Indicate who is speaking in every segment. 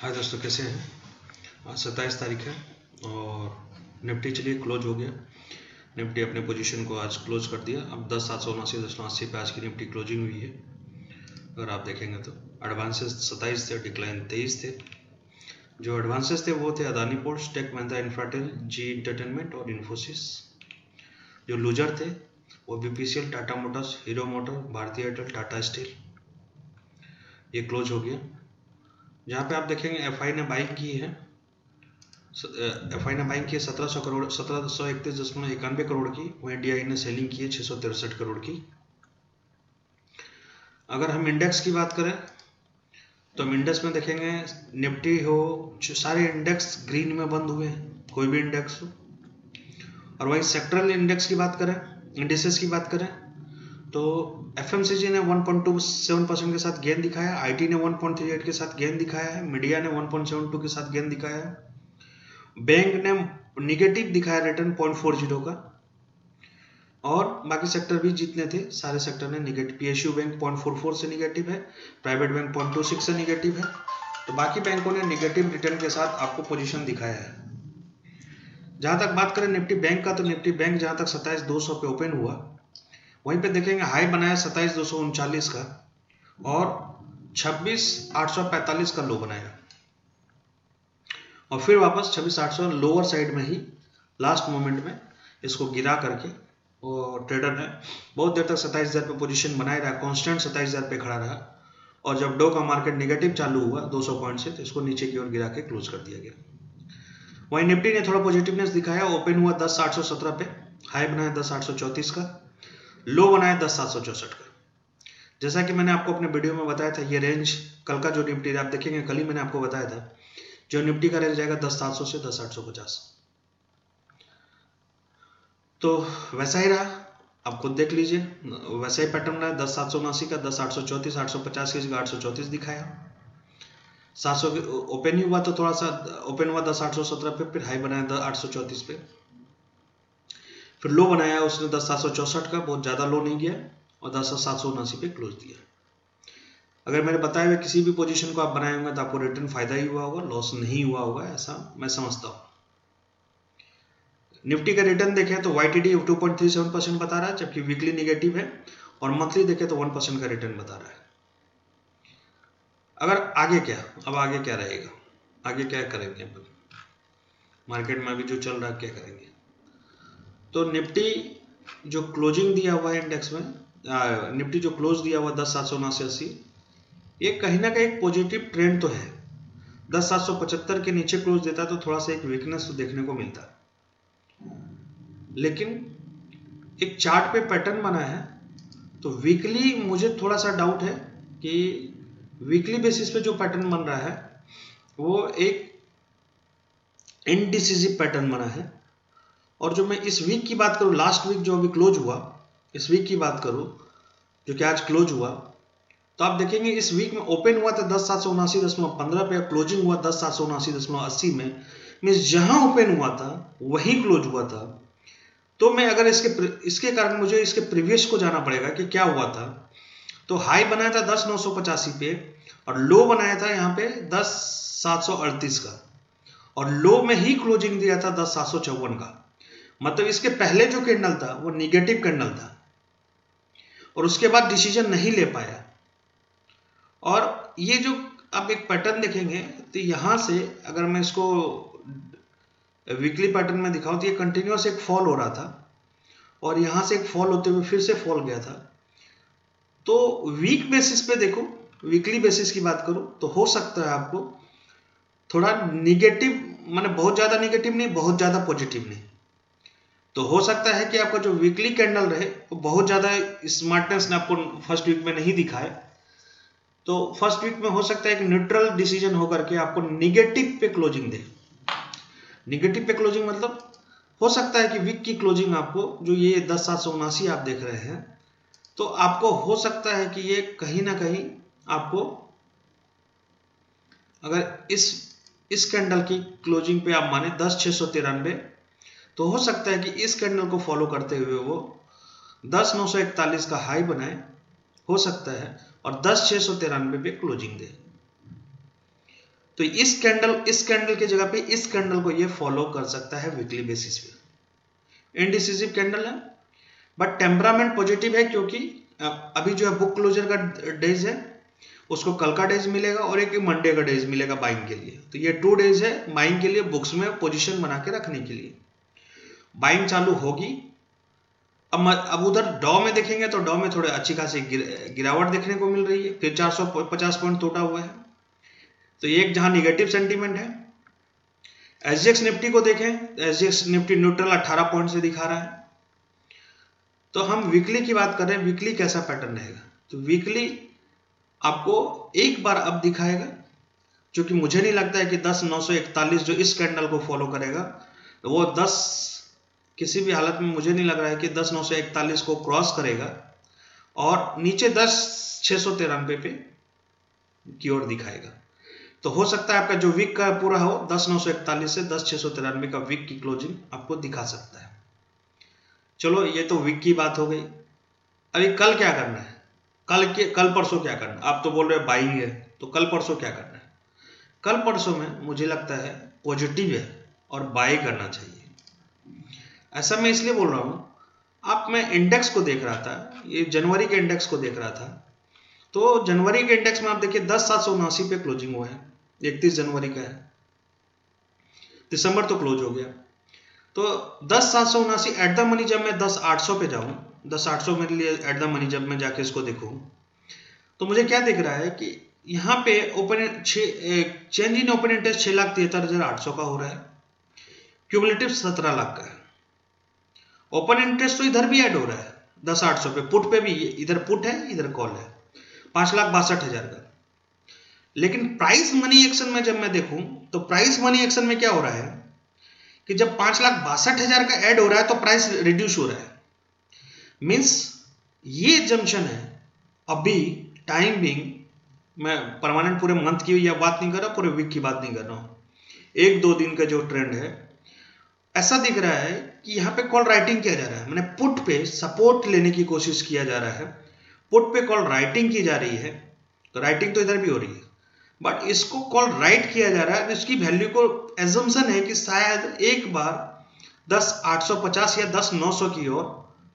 Speaker 1: हाय दोस्तों कैसे हैं? आज सत्ताईस तारीख है और निफ्टी चलिए क्लोज हो गया। निफ्टी अपने पोजीशन को आज क्लोज कर दिया। अब दस सात सौ उनासी, दस अस्सी पे आज की निफ्टी क्लोजिंग हुई है। अगर आप देखेंगे तो एडवांसेस सत्ताईस थे डिक्लाइन तेईस थे। जो एडवांसेस थे वो थे Adani ports, tech Mahindra infratel Zee entertainment और इन्फोसिस जो लूजर थे वो BPCL Tata motors Hero motor Bharti Airtel Tata steel ये क्लोज हो गया। जहाँ पे आप देखेंगे एफआई ने बाइंग की है। एफआई ने बाइंग की है सत्रह सौ करोड़, सत्रह सौ इकतीस दशमलव इक्यानवे करोड़ की। वहीं डी ने सेलिंग की है छः सौ तिरसठ करोड़ की। अगर हम इंडेक्स की बात करें तो हम इंडेक्स में देखेंगे निफ्टी हो सारे इंडेक्स ग्रीन में बंद हुए हैं, कोई भी इंडेक्स हो। और वही सेक्टरल इंडेक्स की बात करें इंडिसेस की बात करें तो एफएमसीजी ने 1.27 परसेंट के साथ गेंद दिखाया आईटी ने 1.38 के साथ गेंद दिखाया है मीडिया ने 1.72 के साथ गेंद दिखाया है। बैंक ने निगेटिव दिखाया रिटर्न 0.40 का। और बाकी सेक्टर भी जितने थे, सारे सेक्टर ने निगेटिव पीएसयू बैंक 0.44 से निगेटिव है प्राइवेट बैंक 0.26 से निगेटिव है। तो बाकी बैंकों ने निगेटिव रिटर्न के साथ आपको पोजीशन दिखाया है। जहाँ तक बात करें निफ्टी बैंक का तो निफ्टी बैंक जहाँ तक सत्ताईस दो पे ओपन हुआ। वहीं पे देखेंगे, हाई बनाया सत्ताईस दो सौ उनचालीस का और छब्बीस आठ सौ पैंतालीस का लो बनाया। और फिर वापस छब्बीस आठ सौ लोअर साइड में ही लास्ट मोमेंट में इसको गिरा करके और ट्रेडर ने बहुत देर तक सत्ताईस हज़ार पे पोजीशन बनाए रहा, कांस्टेंट सत्ताईस हज़ार पे खड़ा रहा और जब डो का मार्केट निगेटिव चालू हुआ 200 पॉइंट से तो इसको नीचे की ओर गिरा के क्लोज कर दिया गया। वहीं निफ्टी ने थोड़ा पॉजिटिवनेस दिखाया ओपन हुआ दस आठ सौ सत्रह पे, हाई बनाया दस आठ सौ चौतीस का लो बनाया दस सात सौ चौसठ का। जैसा कि मैंने आपको अपने वीडियो में बताया था, ये रेंज कल का जो निफ्टी आप देखेंगे, कल ही मैंने आपको बताया था, जो निफ्टी का रेंज आएगा दस सात सौ से दस आठ सौ पचास। तो वैसा ही रहा। आप खुद देख लीजिए, वैसा ही पैटर्न रहा। दस सात सौ उनासी का, दस आठ सौ चौंतीस, आठ सौ पचास की जगह आठ सौ चौंतीस दिखाया। सात सौ ओपन ही हुआ तो थोड़ा सा ओपन हुआ दस आठ सौ सत्रह पे, फिर हाई बनाया आठ सौ चौंतीस पे। फिर लो बनाया उसने दस सात सौ चौसठ का, बहुत ज़्यादा लो नहीं गया और दस सात सौ उनासी पे क्लोज दिया। अगर मैंने बताया हुए किसी भी पोजीशन को आप बनाए होंगे तो आपको रिटर्न फ़ायदा ही हुआ होगा लॉस नहीं हुआ होगा, ऐसा मैं समझता हूँ। निफ्टी का रिटर्न देखें तो Y T D two point three seven percent बता रहा है, जबकि वीकली निगेटिव है, और मंथली देखें तो वन परसेंट का रिटर्न बता रहा है। अगर आगे क्या, अब आगे क्या रहेगा? आगे क्या करेंगे मार्केट में अभी जो चल रहा है, क्या करेंगे? तो निफ्टी जो क्लोजिंग दिया हुआ है इंडेक्स में निफ्टी जो क्लोज दिया हुआ दस सात सौ उनासी अस्सी ये कहीं ना कहीं एक पॉजिटिव ट्रेंड तो है। दस सात सौ पचहत्तर के नीचे क्लोज देता तो थोड़ा सा एक वीकनेस तो देखने को मिलता। लेकिन एक चार्ट पे पैटर्न बना है तो वीकली मुझे थोड़ा सा डाउट है कि वीकली बेसिस पे जो पैटर्न बन रहा है, वो एक इनडिसिजिव पैटर्न बना है। और जो मैं इस वीक की बात करूँ लास्ट वीक जो अभी क्लोज हुआ, इस वीक की बात करूँ, जो कि आज क्लोज हुआ तो आप देखेंगे इस वीक में ओपन हुआ था दस सात सौ उनासी दशमलव पंद्रह पे क्लोजिंग हुआ दस सात सौ उनासी दशमलव अस्सी में। मीन्स जहाँ ओपन हुआ था, वहीं क्लोज हुआ था। तो मैं अगर इसके इसके कारण मुझे इसके प्रीवियस को जाना पड़ेगा कि क्या हुआ था। तो हाई बनाया था दस नौ सौ पचासी पे और लो बनाया था यहाँ पे दस सात सौ अड़तीस का। और लो में ही क्लोजिंग दिया था दस सात सौ चौवन का। मतलब इसके पहले जो कैंडल था, वो निगेटिव कैंडल था। और उसके बाद डिसीज़न नहीं ले पाया। और ये जो आप एक पैटर्न देखेंगे तो यहाँ से अगर मैं इसको वीकली पैटर्न में दिखाऊँ तो ये कंटिन्यूस एक फॉल हो रहा था। और यहाँ से एक फॉल होते हुए फिर से फॉल गया था। तो वीक बेसिस पे देखो वीकली बेसिस की बात करूँ तो हो सकता है आपको थोड़ा निगेटिव मैंने बहुत ज़्यादा निगेटिव नहीं, बहुत ज़्यादा पॉजिटिव नहीं। तो हो सकता है कि आपका जो वीकली कैंडल रहे, वो बहुत ज़्यादा स्मार्टनेस ने आपको फ़र्स्ट वीक में नहीं दिखाए। तो फ़र्स्ट वीक में हो सकता है कि न्यूट्रल डिसीज़न होकर के आपको निगेटिव पे क्लोजिंग दे। निगेटिव पे क्लोजिंग मतलब हो सकता है कि वीक की क्लोजिंग आपको, जो ये दस, सात, सौ, उनासी आप देख रहे हैं तो आपको हो सकता है कि ये कहीं ना कहीं आपको, अगर इस इस कैंडल की क्लोजिंग पे आप माने दस, छह, सौ, तिरानवे तो हो सकता है कि इस कैंडल को फॉलो करते हुए वो दस नौ सौ इकतालीस का हाई बनाए, हो सकता है, और दस छह सौ तिरानवे पे क्लोजिंग दे। तो इस कैंडल इस कैंडल के जगह पे इस कैंडल को ये फॉलो कर सकता है वीकली बेसिस पे। इनडिसिसिव कैंडल है बट टेम्परामेंट पॉजिटिव है क्योंकि अभी जो है बुक क्लोजर का डेज़ है, उसको कल का डेज़ मिलेगा और एक मंडे का डेज़ मिलेगा बाइंग के लिए। तो ये टू डेज़ है बाइंग के लिए बुक्स में पोजिशन बना के रखने के लिए। बाइंग चालू होगी। अब अब उधर डॉ में देखेंगे तो डॉ में थोड़े अच्छी खासी गिर, गिरावट देखने को मिल रही है फिर 450 पॉइंट टूटा हुआ है। तो एक जहाँ निगेटिव सेंटीमेंट है। एसजेएक्स निफ्टी को देखें एसजेएक्स निफ्टी न्यूट्रल 18 पॉइंट से दिखा रहा है। तो हम वीकली की बात कर रहे हैं वीकली कैसा पैटर्न रहेगा? तो वीकली आपको एक बार अब दिखाएगा क्योंकि मुझे नहीं लगता है कि दस जो इस कैंडल को फॉलो करेगा तो वो दस किसी भी हालत में मुझे नहीं लग रहा है कि दस नौ सौ इकतालीस को क्रॉस करेगा। और नीचे दस छह सौ तिरानवे पे की ओर दिखाएगा। तो हो सकता है आपका जो वीक का पूरा हो, दस नौ सौ इकतालीस से दस छह सौ तिरानवे का वीक की क्लोजिंग आपको दिखा सकता है। चलो, ये तो वीक की बात हो गई। अभी कल क्या करना है? कल के, कल परसों क्या करना आप तो बोल रहे बाइंग है तो कल परसों क्या करना है? कल परसों में मुझे लगता है पॉजिटिव है और बाय करना चाहिए। ऐसा मैं इसलिए बोल रहा हूँ, आप, मैं इंडेक्स को देख रहा था, ये जनवरी के इंडेक्स को देख रहा था। तो जनवरी के इंडेक्स में आप देखिए, दस सात सौ उनासी पे क्लोजिंग हुआ है, इकतीस जनवरी का है। दिसंबर तो क्लोज हो गया। तो दस सात सौ उनासी एट द मनी जब मैं दस आठ सौ पे जाऊँ, दस आठ सौ मेरे लिए एट द मनी जब मैं जाके इसको देखूँ तो मुझे क्या दिख रहा है कि यहाँ पे open change in open interest छह लाख तिहत्तर हज़ार आठ सौ का हो रहा है। क्यूमुलेटिव सत्रह लाख का है। ओपन इंटरेस्ट तो इधर भी ऐड हो रहा है। दस आठ सौ पे पुट पे भी इधर पुट है, इधर कॉल है। पाँच लाख बासठ हज़ार का। लेकिन प्राइस मनी एक्शन में जब मैं देखूँ तो प्राइस मनी एक्शन में क्या हो रहा है कि जब पाँच लाख बासठ हज़ार का ऐड हो रहा है तो प्राइस रिड्यूस हो रहा है। मीन्स ये जंक्शन है। अभी टाइम बिंग मैं परमानेंट पूरे मंथ की या बात नहीं कर रहा, पूरे वीक की बात नहीं कर रहा हूँ। एक दो दिन का जो ट्रेंड है ऐसा दिख रहा है कि यहाँ पे कॉल राइटिंग किया जा रहा है। मैंने पुट पे सपोर्ट लेने की कोशिश किया जा रहा है। पुट पे कॉल राइटिंग की जा रही है। तो राइटिंग तो इधर भी हो रही है। बट इसको कॉल राइट किया जा रहा है इसकी वैल्यू को एजम्सन है कि शायद एक बार दस आठ या दस नौ की ओर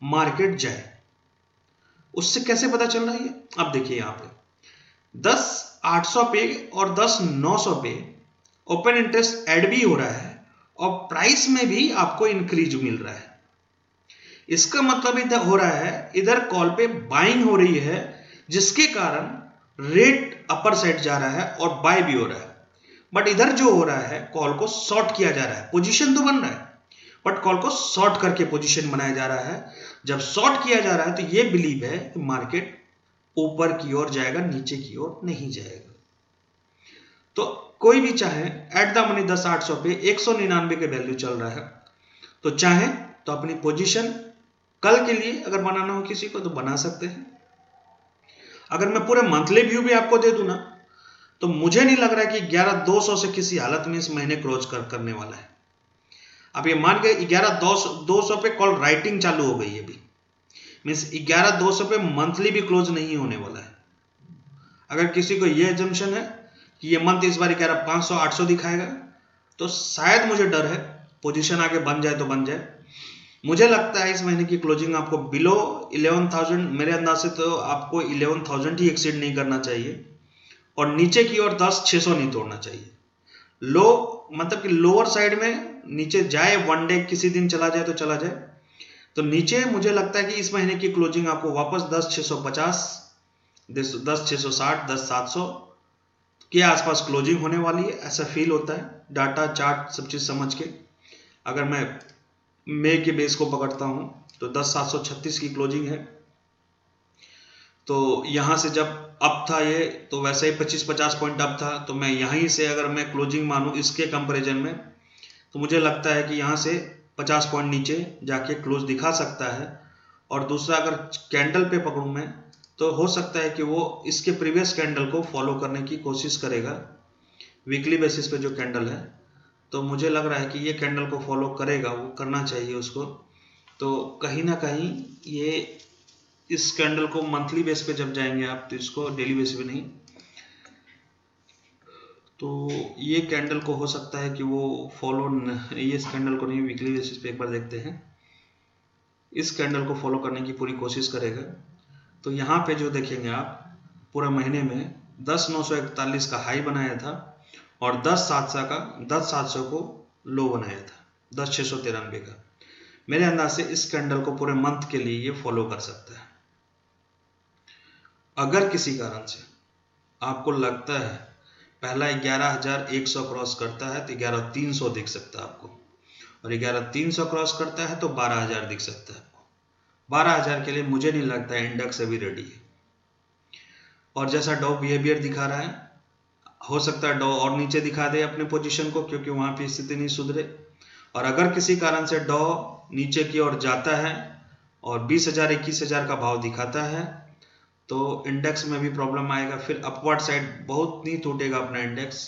Speaker 1: मार्केट जाए। उससे कैसे पता चल रहा है अब देखिए यहाँ पे। दस आठ पे और दस नौ पे ओपन इंटरेस्ट एड भी हो रहा है। और प्राइस में भी आपको इंक्रीज मिल रहा है। इसका मतलब इधर हो रहा है, इधर कॉल पे बाइंग हो रही है, जिसके कारण रेट अपर साइड जा रहा है और बाय भी हो रहा है। बट इधर जो हो रहा है कॉल को शॉर्ट किया जा रहा है। पोजीशन तो बन रहा है बट कॉल को शॉर्ट करके पोजीशन बनाया जा रहा है। जब शॉर्ट किया जा रहा है तो ये बिलीव है कि मार्केट ऊपर की ओर जाएगा, नीचे की ओर नहीं जाएगा। तो कोई भी चाहे एट द मनी दस आठ सौ पे एक सौ निन्यानवे के वैल्यू चल रहा है। तो चाहे तो अपनी पोजीशन कल के लिए अगर बनाना हो किसी को तो बना सकते हैं। अगर मैं पूरे मंथली व्यू भी आपको दे दू ना तो मुझे नहीं लग रहा है कि ग्यारह दो सौ से किसी हालत में इस महीने क्लोज कर, करने वाला है। अब ये मान के ग्यारह दो सौ पे कॉल राइटिंग चालू हो गई है अभी। मीन्स ग्यारह दो सौ पे मंथली भी क्लोज नहीं होने वाला है। अगर किसी को ये एजम्पन है कि ये मंथ इस बार ग्यारह पाँच सौ, आठ सौ दिखाएगा। तो शायद मुझे डर है। पोजीशन आगे बन जाए तो बन जाए। मुझे लगता है इस महीने की क्लोजिंग आपको बिलो इलेवन थाउज़ेंड मेरे अंदाज से तो आपको इलेवन थाउज़ेंड ही एक्सीड नहीं करना चाहिए। और नीचे की ओर दस, छह सौ नहीं तोड़ना चाहिए। लो मतलब कि लोअर साइड में नीचे जाए वन डे किसी दिन चला जाए तो चला जाए। तो नीचे मुझे लगता है कि इस महीने की क्लोजिंग आपको वापस दस, छह सौ पचास दस, छह सौ साठ, दस, सात सौ के आसपास क्लोजिंग होने वाली है, ऐसा फील होता है। डाटा चार्ट सब चीज़ समझ के। अगर मैं मे के बेस को पकड़ता हूँ तो दस सात सौ छत्तीस की क्लोजिंग है। तो यहाँ से जब अप था ये तो वैसे ही पच्चीस पचास पॉइंट अप था। तो मैं यहीं से अगर मैं क्लोजिंग मानू इसके कंपेरिजन में तो मुझे लगता है कि यहाँ से 50 पॉइंट नीचे जाके क्लोज दिखा सकता है। और दूसरा, अगर कैंडल पे पकड़ूं मैं तो हो सकता है कि वो इसके प्रीवियस कैंडल को फॉलो करने की कोशिश करेगा। वीकली बेसिस पे जो कैंडल है तो मुझे लग रहा है कि ये कैंडल को फॉलो करेगा, वो करना चाहिए उसको। तो कहीं ना कहीं ये इस कैंडल को मंथली बेस पे जब जाएँगे आप तो इसको डेली बेस पे नहीं। तो ये कैंडल को हो सकता है कि वो फॉलो ये इस कैंडल को नहीं वीकली बेसिस पे एक बार देखते हैं। इस कैंडल को फॉलो करने की पूरी कोशिश करेगा। तो यहाँ पे जो देखेंगे आप, पूरे महीने में दस नौ सौ इकतालीस का हाई बनाया था और दस सात सौ का, दस सात सौ को लो बनाया था, दस छः सौ तिरानवे का। मेरे अंदाज से इस कैंडल को पूरे मंथ के लिए ये फॉलो कर सकता है। अगर किसी कारण से आपको लगता है पहला ग्यारह हज़ार एक सौ क्रॉस करता है तो ग्यारह तीन सौ दिख सकता है आपको। और ग्यारह तीन सौ क्रॉस करता है तो बारह हज़ार दिख सकता है। आपको बारह हज़ार के लिए मुझे नहीं लगता इंडेक्स अभी रेडी है। और जैसा डॉ बिहेवियर दिखा रहा है, हो सकता है डॉ और नीचे दिखा दे अपने पोजीशन को, क्योंकि वहाँ पे स्थिति नहीं सुधरे। और अगर किसी कारण से डॉ नीचे की ओर जाता है और बीस हज़ार, इक्कीस हज़ार का भाव दिखाता है तो इंडेक्स में भी प्रॉब्लम आएगा। फिर अपवर्ड साइड बहुत नहीं टूटेगा अपना इंडेक्स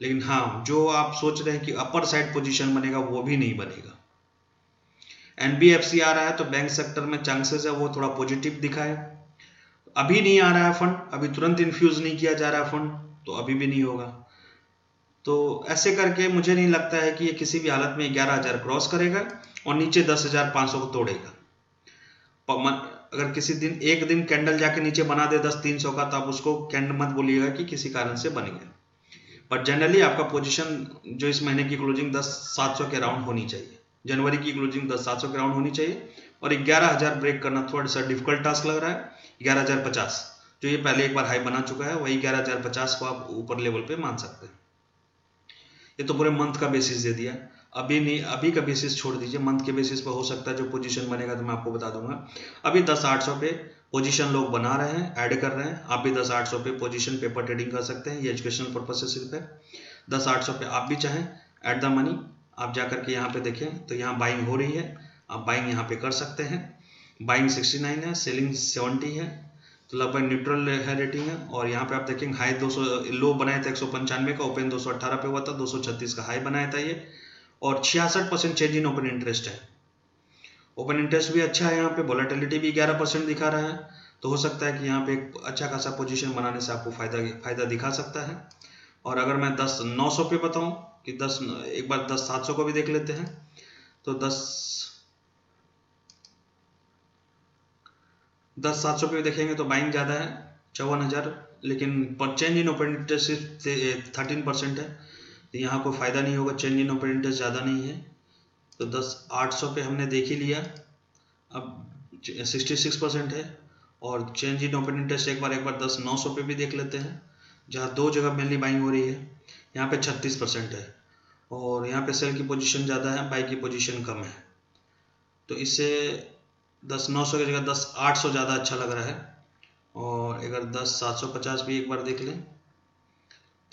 Speaker 1: लेकिन हाँ जो आप सोच रहे हैं कि अपर साइड पोजीशन बनेगा, वो भी नहीं बनेगा। एनबीएफसी आ रहा है तो बैंक सेक्टर में चांसेस है वो थोड़ा पॉजिटिव दिखाए। अभी नहीं आ रहा है फंड अभी तुरंत इन्फ्यूज नहीं किया जा रहा है फंड तो अभी भी नहीं होगा। तो ऐसे करके मुझे नहीं लगता है कि ये किसी भी हालत में ग्यारह हज़ार क्रॉस करेगा और नीचे दस हज़ार पाँच सौ को तोड़ेगा। अगर किसी दिन, एक दिन कैंडल जाके नीचे बना दे दस तीन सौ का तो आप उसको कैंडल मत बोलिएगा कि किसी कारण से बन गया। बट जनरली आपका पोजीशन जो इस महीने की क्लोजिंग दस सात सौ के राउंड होनी चाहिए। जनवरी की क्लोजिंग दस सात सौ के होनी चाहिए और ग्यारह हज़ार ब्रेक करना थोड़ा सा डिफ़िकल्ट टास्क लग रहा है। ग्यारह हज़ार पचास, जो ये पहले एक बार हाई बना चुका है, वही ग्यारह हज़ार पचास को आप ऊपर लेवल पे मान सकते हैं। ये तो पूरे मंथ का बेसिस दे दिया। अभी नहीं, अभी का बेसिस छोड़ दीजिए। मंथ के बेसिस पर हो सकता है जो पोजीशन बनेगा तो मैं आपको बता दूँगा। अभी दस आठ सौ पे पोजीशन लोग बना रहे हैं ऐड कर रहे हैं। आप भी दस आठ सौ पे पोजीशन पेपर ट्रेडिंग कर सकते हैं, ये एजुकेशनल पर्पज से सिर्फ़ है दस आठ सौ पे आप भी चाहें एट द मनी आप जाकर के यहाँ पे देखें तो यहाँ बाइंग हो रही है। आप बाइंग यहाँ पे कर सकते हैं। बाइंग सिक्सटी नाइन है सेलिंग सेवेंटी है तो लगभग न्यूट्रल है रेटिंग है। और यहाँ पे आप देखेंगे हाई 200 लो बनाया था एक सौ पंचानवे का ओपन 218 पे हुआ था 236 का हाई बनाया था ये। और छियासठ percent change in open interest है। ओपन इंटरेस्ट भी अच्छा है यहाँ पे वोलेटिलिटी भी 11 परसेंट दिखा रहा है। तो हो सकता है कि यहाँ पे एक अच्छा खासा पोजिशन बनाने से आपको फ़ायदा फ़ायदा दिखा सकता है। और अगर मैं दस, नौ सौ पे बताऊँ कि दस, एक बार दस सात सौ को भी देख लेते हैं। तो दस दस सात सौ पे देखेंगे तो बाइंग ज़्यादा है, चौवन हज़ार। लेकिन पर चेंज इन इंटरेस्ट सिर्फ़ थर्टीन परसेंट है। तो यहाँ कोई फ़ायदा नहीं होगा चेंज इन इंटरेस्ट ज़्यादा नहीं है। तो दस, आठ सौ पे हमने देख ही लिया। अब सिक्सटी सिक्स परसेंट है। और चेंज इन ओपन इंटरेस्ट एक बार एक बार दस, नौ सौ पे भी देख लेते हैं, जहाँ दो जगह मेनली बाइंग हो रही है। यहाँ पे छत्तीस परसेंट है। और यहाँ पे सेल की पोजीशन ज़्यादा है बाई की पोजीशन कम है। तो इससे दस, नौ सौ की जगह दस, आठ सौ ज़्यादा अच्छा लग रहा है। और अगर दस, सात सौ पचास भी एक बार देख लें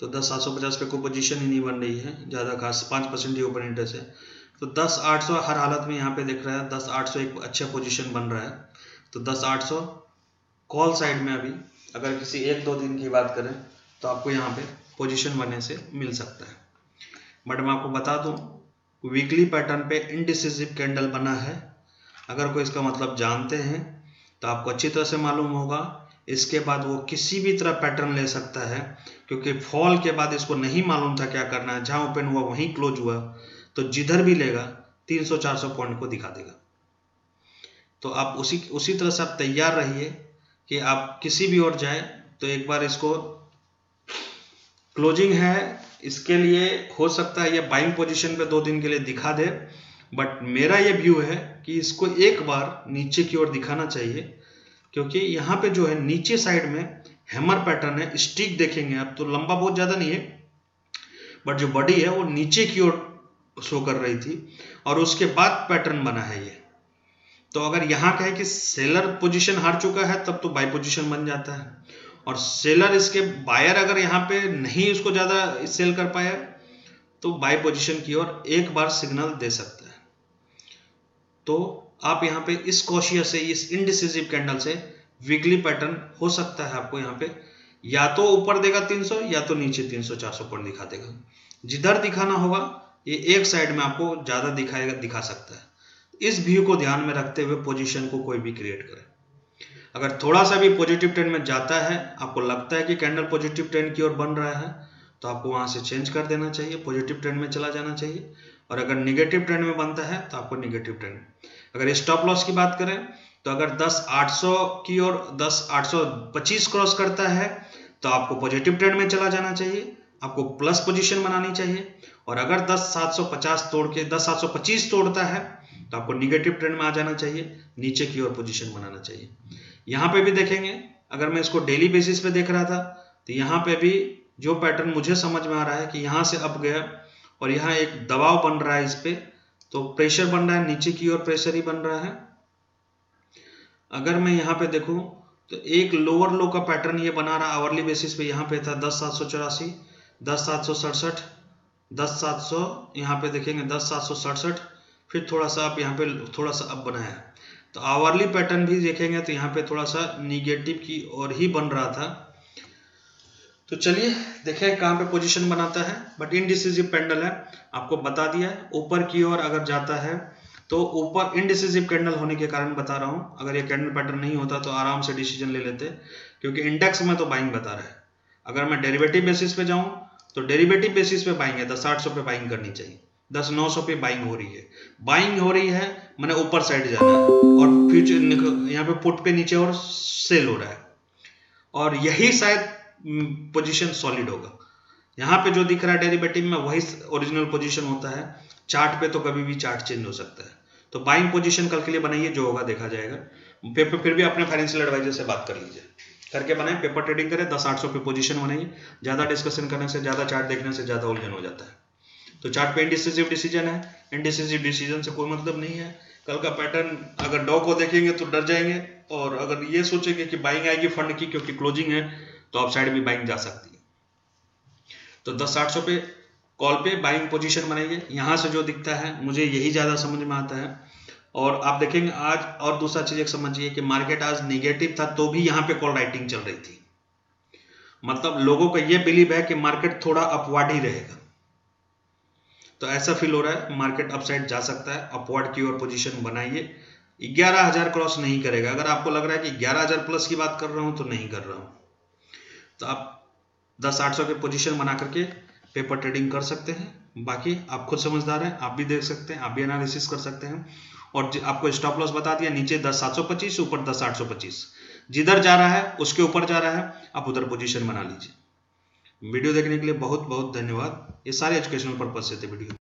Speaker 1: तो दस, सात सौ पचास पे कोई पोजीशन ही नहीं बन रही है, ज़्यादा खास, पाँच परसेंट ही ओपन इंटरेस्ट है। तो दस, आठ सौ हर हालत में यहाँ पे दिख रहा है, दस, आठ सौ एक अच्छा पोजीशन बन रहा है। तो दस, आठ सौ कॉल साइड में अभी, अगर किसी एक, दो दिन की बात करें तो आपको यहाँ पे पोजीशन बनने से मिल सकता है। बट मैं आपको बता दूँ वीकली पैटर्न पे इनडिसिसिव कैंडल बना है। अगर कोई इसका मतलब जानते हैं तो आपको अच्छी तरह से मालूम होगा, इसके बाद वो किसी भी तरह पैटर्न ले सकता है, क्योंकि फॉल के बाद इसको नहीं मालूम था क्या करना है, जहाँ ओपन हुआ वहीं क्लोज हुआ तो जिधर भी लेगा 300-400 पॉइंट को दिखा देगा। तो आप उसी उसी तरह से आप तैयार रहिए कि आप किसी भी ओर जाए तो एक बार इसको क्लोजिंग है इसके लिए हो सकता है ये बाइंग पोजीशन पे दो दिन के लिए दिखा दे बट मेरा ये व्यू है कि इसको एक बार नीचे की ओर दिखाना चाहिए, क्योंकि यहाँ पे जो है नीचे साइड में हैमर पैटर्न है स्टिक देखेंगे आप तो लंबा बहुत ज़्यादा नहीं है बट जो बॉडी है वो नीचे की ओर शो कर रही थी, और उसके बाद पैटर्न बना है ये। तो अगर यहाँ का है कि सेलर पोजीशन हार चुका है, तब तो बाई पोजीशन बन जाता है। और सेलर इसके बायर अगर यहाँ पे नहीं उसको ज़्यादा सेल कर पाया तो बाई पोजीशन की ओर एक बार सिग्नल दे सकता है। तो आप यहाँ पे इस कोशिया से, इस इनडिसिजिव कैंडल से वीकली पैटर्न हो सकता है आपको यहाँ पे। या तो ऊपर देगा 300 या तो नीचे 300 400 पॉइंट दिखा देगा। जिधर दिखाना होगा, ये एक साइड में आपको ज़्यादा दिखाएगा, दिखा सकता है। इस व्यू को ध्यान में रखते हुए पोजीशन को कोई भी क्रिएट करे। अगर थोड़ा सा भी पॉजिटिव ट्रेंड में जाता है, आपको लगता है कि कैंडल पॉजिटिव ट्रेंड की ओर बन रहा है तो आपको वहाँ से चेंज कर देना चाहिए पॉजिटिव ट्रेंड में चला जाना चाहिए। और अगर निगेटिव ट्रेंड में बनता है तो आपको निगेटिव ट्रेंड अगर स्टॉप लॉस की बात करें तो अगर 10 800 की ओर 10 825 क्रॉस करता है तो आपको पॉजिटिव ट्रेंड में चला जाना चाहिए, आपको प्लस पोजीशन बनानी चाहिए। और अगर 10 750 तोड़ के 10 725 तोड़ता है तो आपको निगेटिव ट्रेंड में आ जाना चाहिए, नीचे की ओर पोजीशन बनाना चाहिए। यहाँ पे भी देखेंगे। अगर मैं इसको डेली बेसिस पे देख रहा था तो यहाँ पे भी जो पैटर्न मुझे समझ में आ रहा है कि यहाँ से अप गया और यहाँ एक दबाव बन रहा है इस पे तो प्रेशर बन रहा है, नीचे की ओर प्रेशर ही बन रहा है। अगर मैं यहाँ पे देखूँ तो एक लोअर लो का पैटर्न ये बना रहा आवरली बेसिस पे यहाँ पे था दस सात सौ चौरासी, दस सात सौ सड़सठ, दस सात सौ, यहाँ पे देखेंगे दस सात सौ सड़सठ, फिर थोड़ा सा आप यहाँ पे, थोड़ा सा अब बनाया। तो आवरली पैटर्न भी देखेंगे तो यहाँ पे थोड़ा सा निगेटिव की ओर ही बन रहा था। तो चलिए, देखें कहाँ पे पोजीशन बनाता है। बट इनडिसिजिव पेंडल है, आपको बता दिया है। ऊपर की ओर अगर जाता है तो ऊपर इनडिसिजिव कैंडल होने के कारण बता रहा हूँ। अगर ये कैंडल पैटर्न नहीं होता तो आराम से डिसीज़न ले लेते, क्योंकि इंडेक्स में तो बाइंग बता रहा है। अगर मैं डेरिवेटिव बेसिस पे जाऊँ तो डेरिवेटिव बेसिस पे बाइंग है दस आठ सौ पे बाइंग करनी चाहिए। दस नौ सौ पे बाइंग हो रही है। बाइंग हो रही है, मैंने ऊपर साइड जाना है और फ्यूचर यहाँ पे पुट पे नीचे और सेल हो रहा है। और यही शायद पोजीशन सॉलिड होगा। यहाँ पे जो दिख रहा है डेरिवेटिव में, वही ओरिजिनल पोजीशन होता है। चार्ट पे तो कभी भी चार्ट चेंज हो सकता है। तो बाइंग पोजीशन कल के लिए बनाइए, जो होगा देखा जाएगा। पेपर फिर भी अपने फाइनेंशियल एडवाइजर से बात कर लीजिए। करके बनाए पेपर ट्रेडिंग करें, दस आठ सौ पे पोजीशन बनाइए। ज़्यादा डिस्कशन करने से, ज़्यादा चार्ट देखने से, ज़्यादा उलझन हो जाता है। तो चार्ट पे इंडिसिजिव डिसीज़न है। इंडिसिजिव डिसीज़न से कोई मतलब नहीं है। कल का पैटर्न अगर डॉ को देखेंगे तो डर जाएँगे और अगर ये सोचेंगे कि बाइंग आएगी फंड की क्योंकि क्लोजिंग है तो आप साइड भी बाइंग जा सकती है। तो दस आठ सौ पे कॉल पे बाइंग पोजीशन बनाइए यहाँ से जो दिखता है, मुझे यही ज़्यादा समझ में आता है। और आप देखेंगे आज और दूसरा चीज़ एक समझिए कि मार्केट आज निगेटिव था तो भी यहाँ पे कॉल राइटिंग चल रही थी। मतलब लोगों का ये बिलीव है कि मार्केट थोड़ा अपवाड ही रहेगा। तो ऐसा फील हो रहा है मार्केट अपसाइड जा सकता है अपवर्ड की ओर पोजीशन बनाइए। ग्यारह हज़ार क्रॉस नहीं करेगा। अगर आपको लग रहा है कि ग्यारह हज़ार प्लस की बात कर रहा हूँ तो नहीं कर रहा हूँ। तो आप दस आठ सौ के पोजीशन बना करके पेपर ट्रेडिंग कर सकते हैं। बाकी आप खुद समझदार हैं, आप भी देख सकते हैं, आप भी एनालिसिस कर सकते हैं। और आपको स्टॉप लॉस बता दिया, नीचे दस सात सौ पच्चीस, ऊपर दस आठ सौ पच्चीस। जिधर जा रहा है, उसके ऊपर जा रहा है, आप उधर पोजीशन बना लीजिए। वीडियो देखने के लिए बहुत बहुत धन्यवाद। ये सारे एजुकेशनल पर्पज से थे वीडियो।